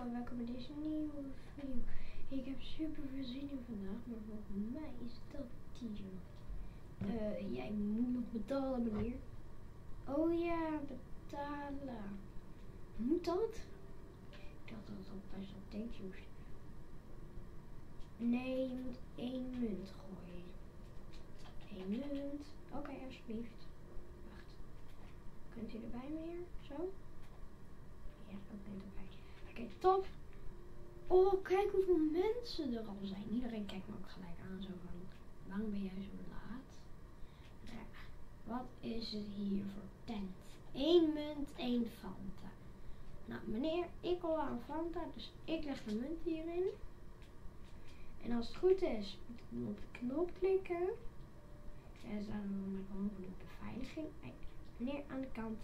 En welkom bij deze nieuwe video. Ik heb super veel zin in vandaag, maar volgens mij is dat TJ. Eh, jij moet nog betalen, meneer. Oh ja, betalen. Moet dat? Ik dacht dat dat best wel tientje moest. Nee, je moet één munt gooien. Eén munt. Oké, alsjeblieft. Wacht. Kunt u erbij, meneer? Zo? Ja, ik ben erbij. Oké, top. Oh, kijk hoeveel mensen er al zijn. Iedereen kijkt me ook gelijk aan. Zo van, waarom ben jij zo laat? Ja, wat is het hier voor tent? Eén munt, één Fanta. Nou, meneer, ik wil aan Fanta, dus ik leg de munt hierin. En als het goed is, moet ik op de knop klikken. En dan gewoon op beveiliging. Meneer aan de kant.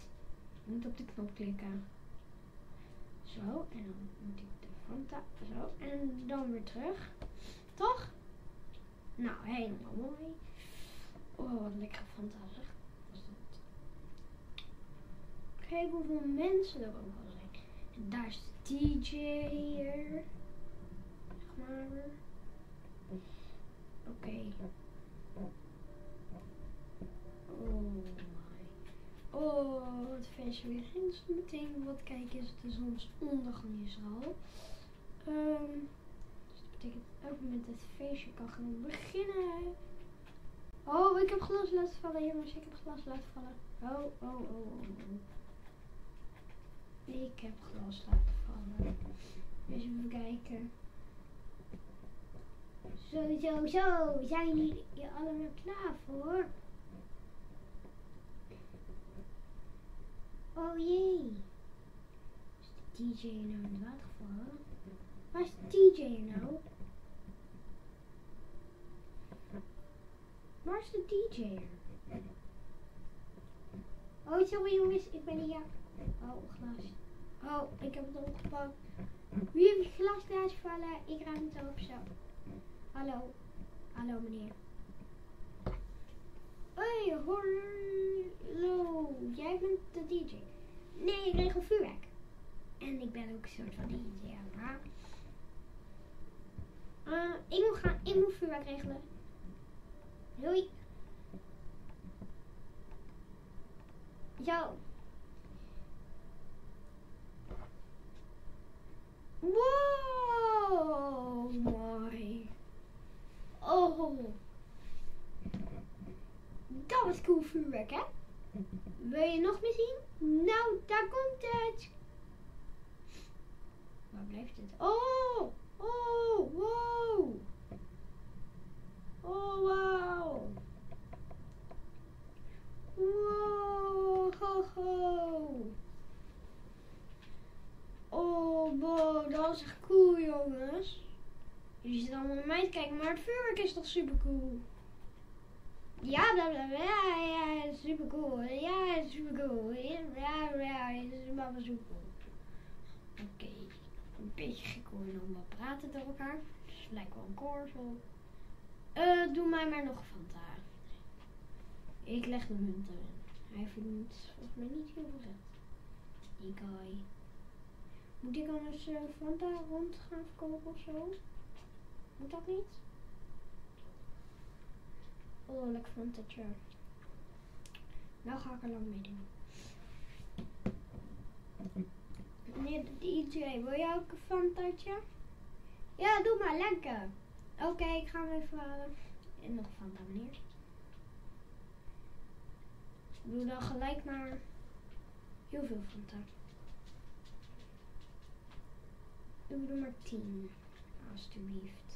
Moet op de knop klikken. Zo, en dan moet ik de Fanta zo. En dan weer terug. Toch? Nou, helemaal mooi. Oh, wat lekker Fanta zeg. Kijk hoeveel mensen er ook al zijn. En daar is de DJ hier. Zeg maar. Oké. Oh, het feestje zo meteen wat kijken is de zonsondergang is al. Ehm, dus dat betekent elk moment het feestje kan gaan beginnen. Oh, ik heb glas laten vallen, jongens. Ik heb glas laten vallen. Oh, oh, oh, oh. oh. Ik heb glas laten vallen. Dus even kijken. Zo, zo, zo. Zijn jullie allemaal klaar voor? Oh jee. Is de DJ nou in het water gevallen? Waar is de DJ nou? Waar is de DJ? Oh, sorry jongens, ik ben hier. Oh, glas. Oh, ik heb het opgepakt. Wie heeft het glas laten vallen? Ik ruim het op zo. Hallo. Hallo meneer. Hoi, hallo. Jij bent de DJ. Nee, ik regel vuurwerk. En ik ben ook een soort van DJ. Maar... Uh, ik moet gaan, ik moet vuurwerk regelen. Doei. Zo. Wow, mooi. Oh. Dat was cool vuurwerk, hè? Wil je nog meer zien? Nou, daar komt het. Waar blijft het? Oh, oh, wow. Oh, wow. Wow, ho, ho. Oh, wow, dat was echt cool, jongens. Jullie zitten allemaal naar mij te kijken, maar het vuurwerk is toch super cool. Ja, bla bla. Ja, super cool. Ja, super cool. Ja, ja, is maar super cool. Oké, een beetje gek hoor wat praten door elkaar. Dus lijkt wel een koor. Uh, doe mij maar nog Fanta. Ik leg de munt erin. Hij verdient volgens mij niet heel veel geld. Die guy. Moet ik anders uh, Fanta rond gaan verkopen of zo? Moet dat niet? Oh, lekker Fantatje. Nou ga ik er lang mee doen. Meneer DJ, wil jij ook een Fantatje? Ja, doe maar, lekker. Oké, ik ga hem even halen. En nog Fanta, meneer. Doe dan gelijk maar heel veel Fanta. Doe er maar tien, alstublieft.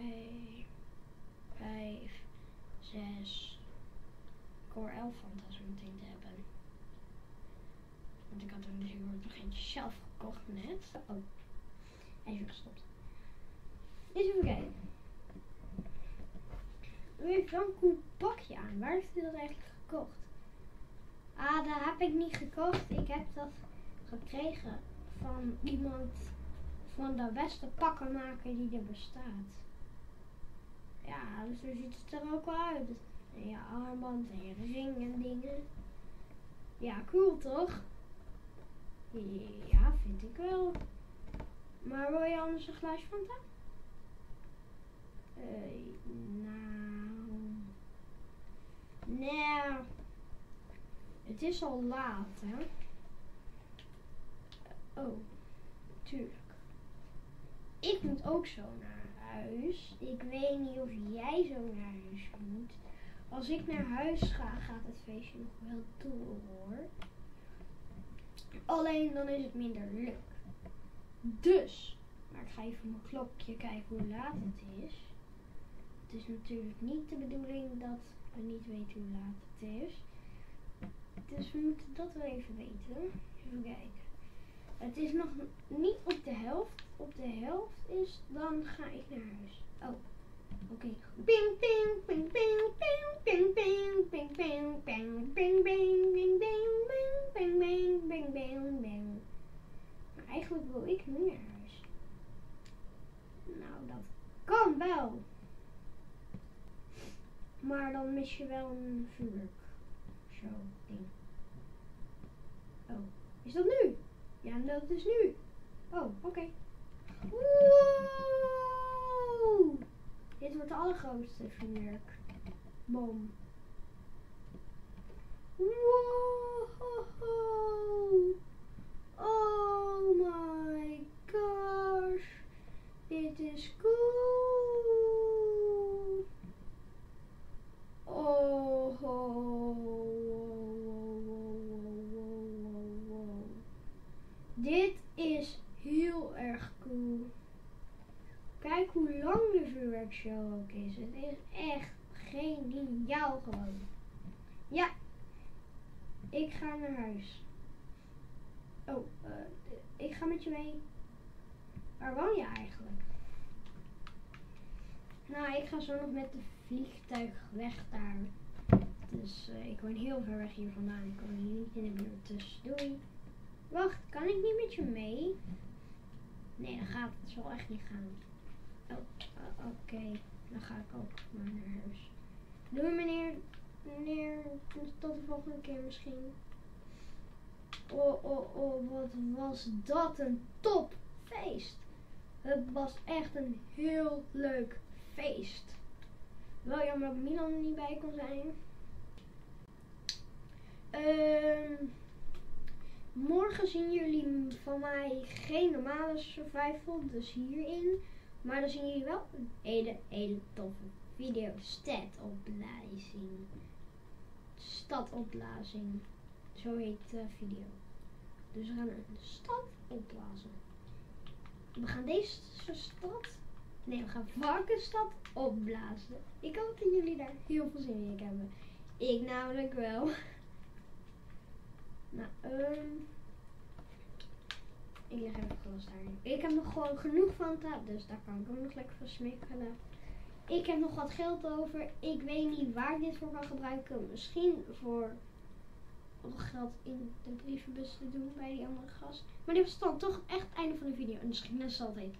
Vijf, vijf, zes. Ik hoor elf zo meteen te hebben. Want ik had er natuurlijk nog eentje zelf gekocht net. Oh, hij is gestopt. Eens even kijken. U heeft wel een cool pakje aan. Waar heeft u dat eigenlijk gekocht? Ah, dat heb ik niet gekocht. Ik heb dat gekregen van iemand van de beste pakkenmaker die er bestaat. Ja, dus zo ziet het er ook wel uit. En je armband en je ring en dingen. Ja, cool toch? Ja, vind ik wel. Maar wil je anders een glaasje van dat? Eh, nou. Nee. Het is al laat, hè? Oh, tuurlijk. Ik moet ook zo naar huis. Ik weet niet of jij zo naar huis moet. Als ik naar huis ga, gaat het feestje nog wel door hoor. Alleen dan is het minder leuk. Dus, maar ik ga even mijn klokje kijken hoe laat het is. Het is natuurlijk niet de bedoeling dat we niet weten hoe laat het is. Dus we moeten dat wel even weten. Even kijken. Het is nog niet op de helft. Op de helft is, dan ga ik naar huis. Oh, oké. Ping, ping, ping, ping, ping, ping, ping, ping, ping, ping, ping, ping, ping, ping, ping, ping, ping, ping. Maar eigenlijk wil ik nu naar huis. Nou, dat kan wel. Maar dan mis je wel een vuurwerk. Zo, ding. Oh, is dat nu? Ja, dat is nu. Oh, oké. Okay. Dit wordt de allergrootste vuurwerk. Bom. Wow! Oh my gosh. Dit is cool. Oh, oh, oh, Dit is heel erg cool. Kijk hoe lang de vuurwerkshow ook is. Het is echt geniaal gewoon. Ja, ik ga naar huis. Oh, uh, ik ga met je mee. Waar woon je eigenlijk? Nou, ik ga zo nog met de vliegtuig weg daar. Dus uh, ik woon heel ver weg hier vandaan. Ik woon hier niet in de buurt. Dus doei. Wacht, kan ik niet met je mee? Nee, dan gaat het. zal echt niet gaan. Oh, uh, oké. Dan ga ik ook maar naar huis. Doei meneer. Meneer, tot de volgende keer misschien. Oh, oh, oh, wat was dat een topfeest. Het was echt een heel leuk feest. Wel jammer dat Milan er niet bij kon zijn. Um, morgen zien jullie van mij geen normale survival, dus hierin. Maar dan zien jullie wel een hele, hele toffe video. Stadopblazing. Stadopblazing. Zo heet de video. Dus we gaan een stad opblazen. We gaan deze stad Nee, we gaan Varkenstad opblazen. Ik hoop dat jullie daar heel veel zin in hebben. Ik namelijk wel. um, ik leg even glas daarin. Ik heb nog gewoon genoeg Fanta, dus daar kan ik ook nog lekker van smikkelen. Ik heb nog wat geld over. Ik weet niet waar ik dit voor kan gebruiken. Misschien voor nog geld in de brievenbus te doen bij die andere gast. Maar dit was dan toch echt het einde van de video. En dus ging net altijd